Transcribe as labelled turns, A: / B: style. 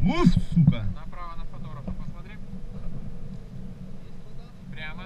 A: Уф, сука. Направо на Федоров, посмотри. Прямо.